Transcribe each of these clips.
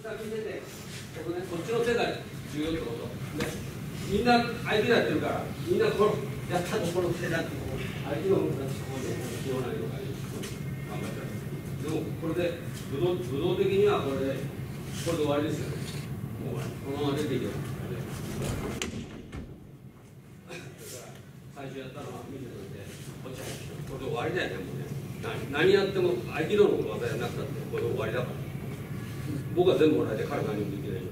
下見ててこねこっちの手が重要ってことねみんな相手がやってるからみんなこのやったところ手だってこう相手の動かしこうでしようないのがいい頑張ってでもこれで武道武道的にはこれでこれで終わりですよね。もうこのまま出ていけば最初やったのは見てといてこっちこれで終わりだよね。もうね。何何やっても合気道の技やなくたってこれで終わりだから。僕は全部もらえて彼何もできないよ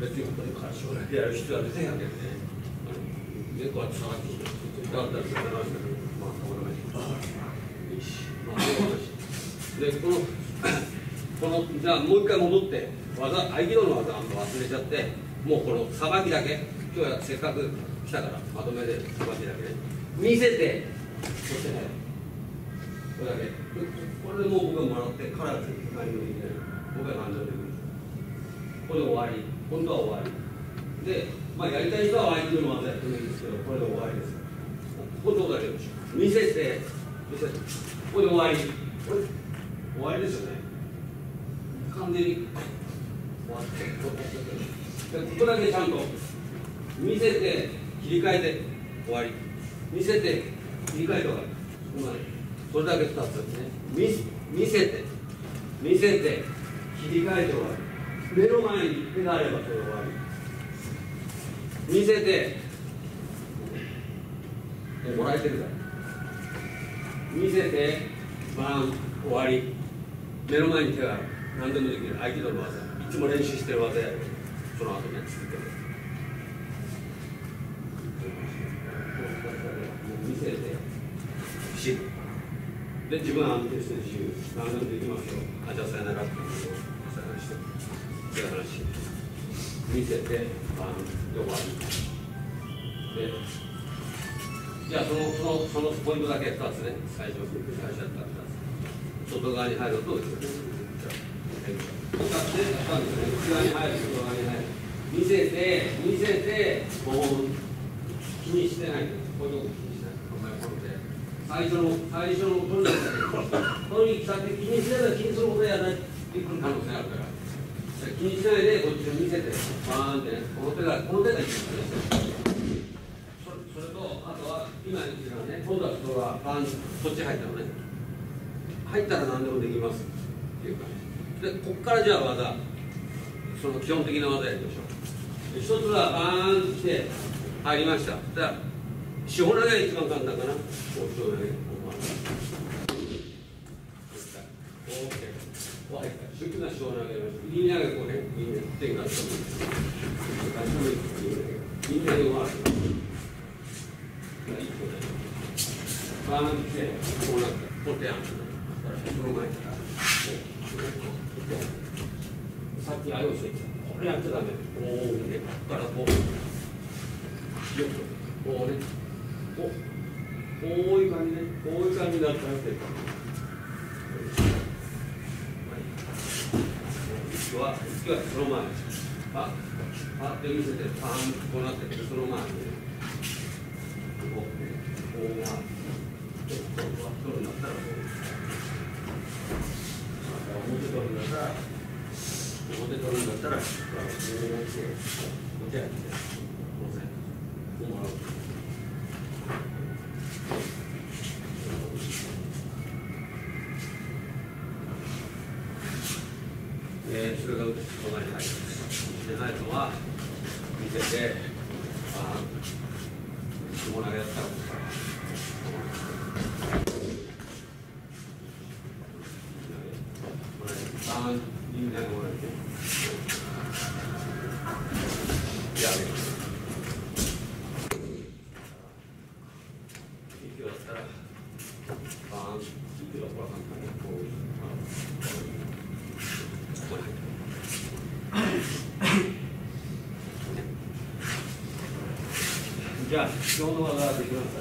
別に本当に彼将来やる必要は出てんやけどね猫は下がってきてだったらそれならまあたまらないしまあそうだしでこのこのじゃあもう一回戻って技合気道の技あんま忘れちゃってもうこのさばきだけ今日はせっかく来たからまとめでさばきだけね見せてそしてねこれだけこれでもう僕がもらってから何もできない。僕は何でもできるこれで終わり本当は終わりでまあやりたい人は合気道の技やってもいいんですけどこれで終わりですこれどうだけ見せて見せてこれで終わりこれ終わりですよね。完全に終わってここだけちゃんと見せて切り替えて終わり。見せて切り替えて終わり。ここまでそれだけ2つですね見見せて見せて。切り替えて終わり目の前に手があればそれで終わり。見せて。もらえてるから。見せて。バン終わり。目の前に手がある。何でもできる。合気道の技。いつも練習してる技やる。その後ね続ける見せて。ピシッで自分は安定してるし何でもできますよ。あじゃあさよならっていうのをさよならして話見せてバンで終わりでじゃあそのそのそのポイントだけ2つね最初最初やった2つ外側に入ると使ってやったんですね内側に入る外側に入る見せて見せてこう気にしてないこういうとこ気にしないこんなことで最初の最初のとにかくとにかく気にすれば気にすることやらないってくる可能性あるから気にしないでこっちを見せてバーンってねこの手がこの手がいいですそれとあとは今言ってたね今度は人がバーンこっち入ったのね入ったら何でもできます。っていう感じでこっからじゃあ技その基本的な技やりましょう一つはバーンって入りました。じゃあ四方投げが一番簡単かなこう四方投げこう入った初期な四方投げ右投げこうね右ね点があったもん。右投げはバーンってこうなってポテアンその前からさっきあれをしてこれやっちゃダメこうねここからこうよくこうねこうこういう感じねこういう感じになったらって息は次はその前パッパッて見せてパーンとこうなってその前にねこうこうなって取るんだったらこう表取るんだったら表取るんだったらこうやってこうやってこうせこうもらうえー、それが隣に入ります。でないのは見ててああ下投げやったらあみんながもらったここに入ってじゃあ基本の技できます。